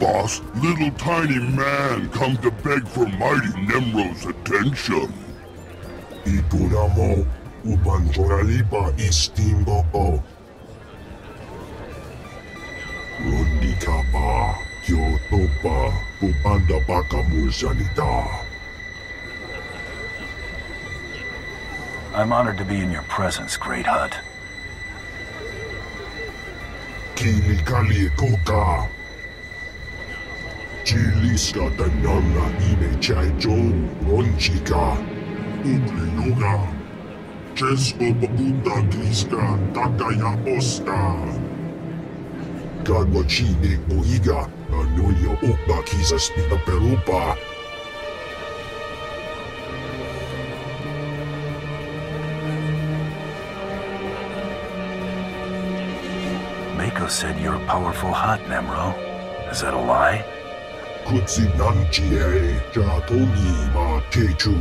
boss, little tiny man come to beg for mighty Nem'ro's attention. Itura mo, upang joralipa istimbo o. Rundi ka ba, Kyoto ba, pupanda ba ka mo salita? I'm honored to be in your presence, Great Hutt. Kili kali John, ronchi ka. Ugli luga. Chesko papunta gris ka, takayapos ka. Kagwa chine mo higa, ano yo ukba perupa. Mako said you're a powerful Hutt, Nem'ro. Is that a lie? così non ci è Giapponi ma che giù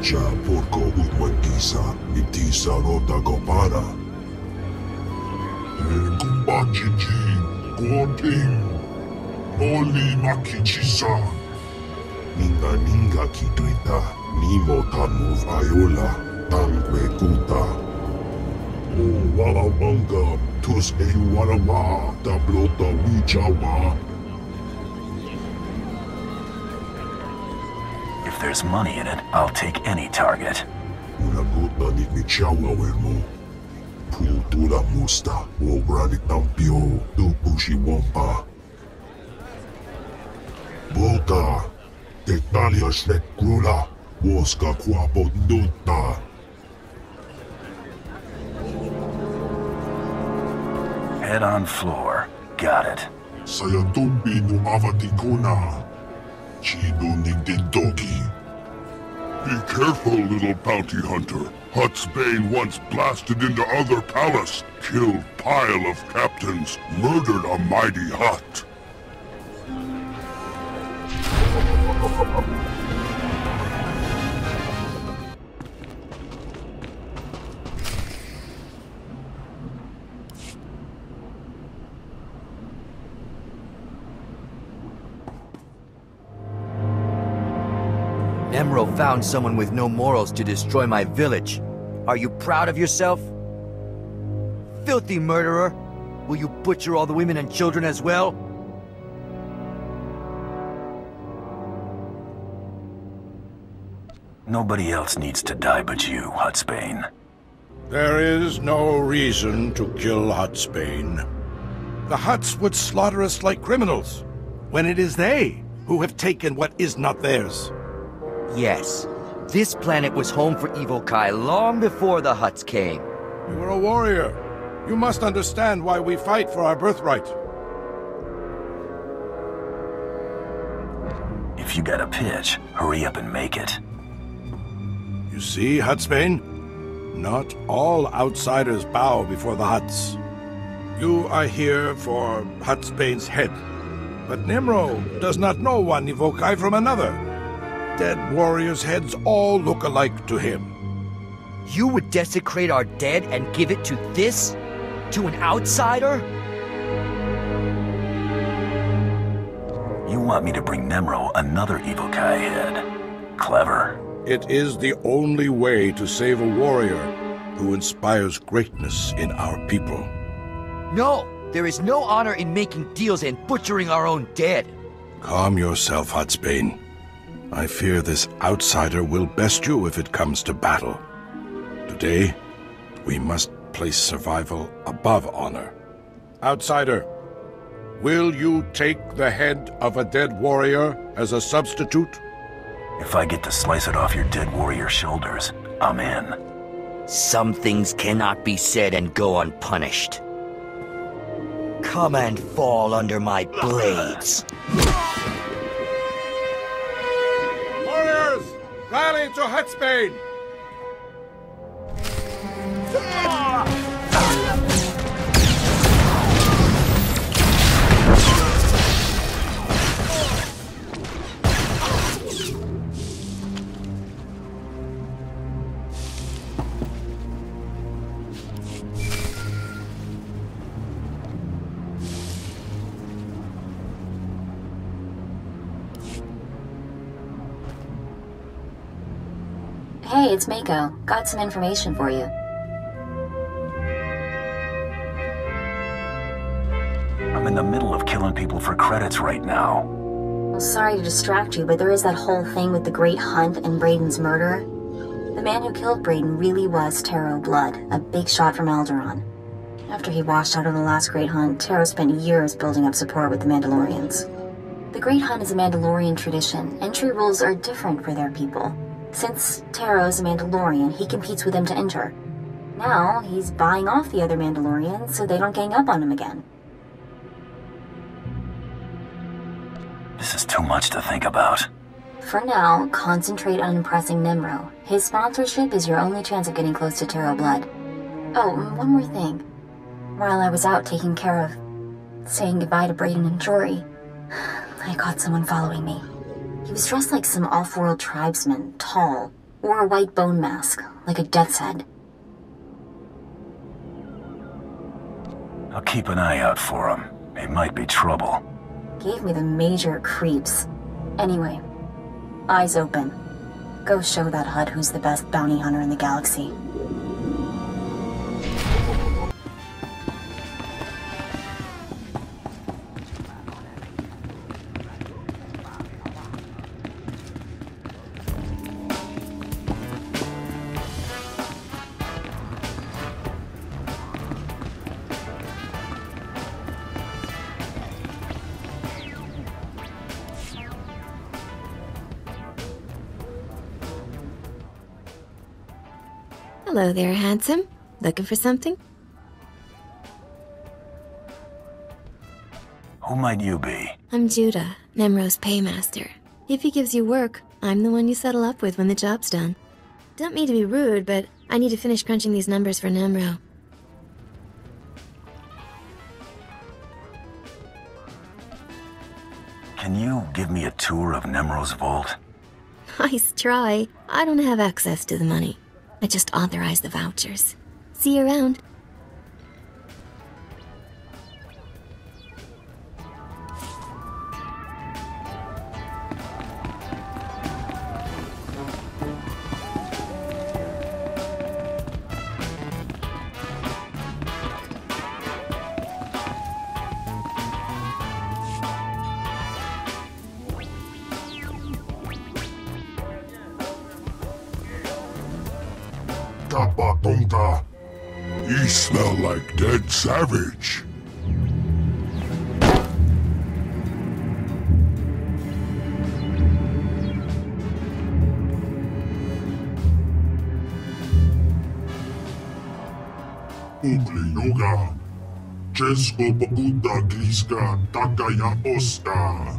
Già porco uguantisa e ti salota copara E cumbagigi guotin Oli makichisa Ninga ninga kituita Nimo tanu vaiola Tanque kuta Wanga, tus e wala wa, da blota wichawa. If there's money in it, I'll take any target. Una gota ni michawa wermo. Pultura musta, o brani tampio, tu pushi wampa. Bota, Italia snek grula, woska kwapo nuta. Head on floor. Got it. Saya tumbi no avatikuna. Chido ni dindogi. Be careful, little bounty hunter. Huttsbane once blasted into other palace, killed pile of captains, murdered a mighty Hut. Nem'ro found someone with no morals to destroy my village. Are you proud of yourself? Filthy murderer! Will you butcher all the women and children as well? Nobody else needs to die but you, Huttsbane. There is no reason to kill Huttsbane. The Hutts would slaughter us like criminals, when it is they who have taken what is not theirs. Yes. This planet was home for Evocii long before the Hutts came. You are a warrior. You must understand why we fight for our birthright. If you got a pitch, hurry up and make it. You see, Huttsbane? Not all outsiders bow before the Hutts. You are here for Huttsbane's head. But Nem'ro does not know one Evocii from another. Dead warriors' heads all look alike to him. You would desecrate our dead and give it to this? To an outsider? You want me to bring Nem'ro another Evocii head. Clever. It is the only way to save a warrior who inspires greatness in our people. No! There is no honor in making deals and butchering our own dead. Calm yourself, Huttsbane. I fear this outsider will best you if it comes to battle. Today, we must place survival above honor. Outsider, will you take the head of a dead warrior as a substitute? If I get to slice it off your dead warrior shoulders, I'm in. Some things cannot be said and go unpunished. Come and fall under my blades. Rally to Huttsbane! Hey, it's Mako. Got some information for you. I'm in the middle of killing people for credits right now. Well, sorry to distract you, but there is that whole thing with the Great Hunt and Braden's murder. The man who killed Braden really was Tarro Blood, a big shot from Alderaan. After he washed out of the last Great Hunt, Tarro spent years building up support with the Mandalorians. The Great Hunt is a Mandalorian tradition. Entry rules are different for their people. Since Tarro is a Mandalorian, he competes with them to enter. Now, he's buying off the other Mandalorians so they don't gang up on him again. This is too much to think about. For now, concentrate on impressing Nem'ro. His sponsorship is your only chance of getting close to Tarro Blood. Oh, one more thing. While I was out taking care of saying goodbye to Braden and Jory, I caught someone following me. He was dressed like some off-world tribesman, tall, wore a white bone mask, like a death's head. I'll keep an eye out for him. He might be trouble. Gave me the major creeps. Anyway, eyes open. Go show that Hutt who's the best bounty hunter in the galaxy. Hello there, handsome. Looking for something? Who might you be? I'm Judah, Nem'ro's paymaster. If he gives you work, I'm the one you settle up with when the job's done. Don't mean to be rude, but I need to finish crunching these numbers for Nem'ro. Can you give me a tour of Nem'ro's vault? Nice try. I don't have access to the money. I just authorized the vouchers. See you around. You smell like dead savage. Ugly yoga. Česko pokuta griska takaya osta.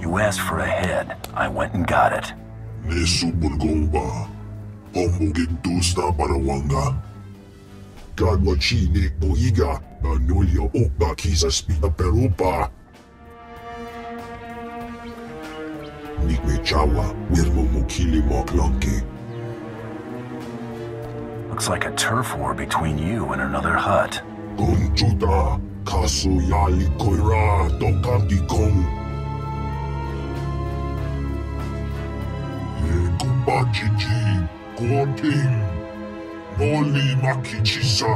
You asked for a head. I went and got it. Nesubulgomba. Pomugitusta parawanga. Kadwa chini boiga. Anulya okba kisa spina perupa. Nikme chawa. Wirmo mukili. Looks like a turf war between you and another Hutt. Kasu yali koira. Tokanti kong. Noli Makichisa.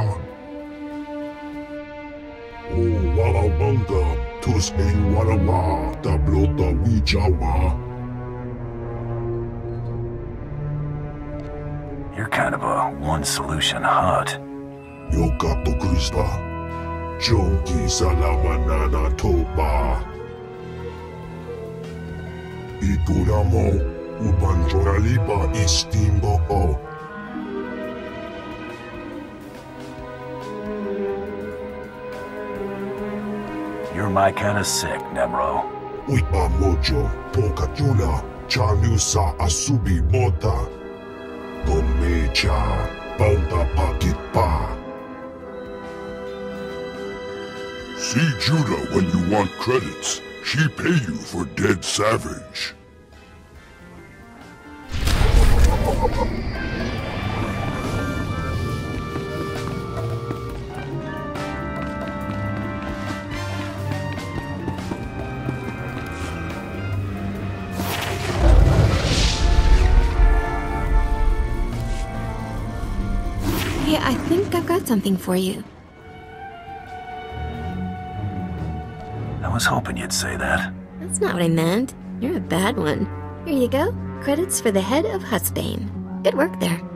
O Walawanga, Tusbe Walawa, Tablota Wijawa. You're kind of a one-solution Hutt. Yokato Krista, Jonki Salamanana Toba. Ituramo, Ubanjoralipa Istimbo O. You're my kind of sick, Nem'ro. Uipa Mojo, Pokatula, Chanusa Asubi Mota. Gomecha, Bonta Pakit Pa. See Judah when you want credits. She pay you for dead savage. Hey, I think I've got something for you. I was hoping you'd say that. That's not what I meant. You're a bad one. Here you go. Credits for the head of Huttsbane. Good work there.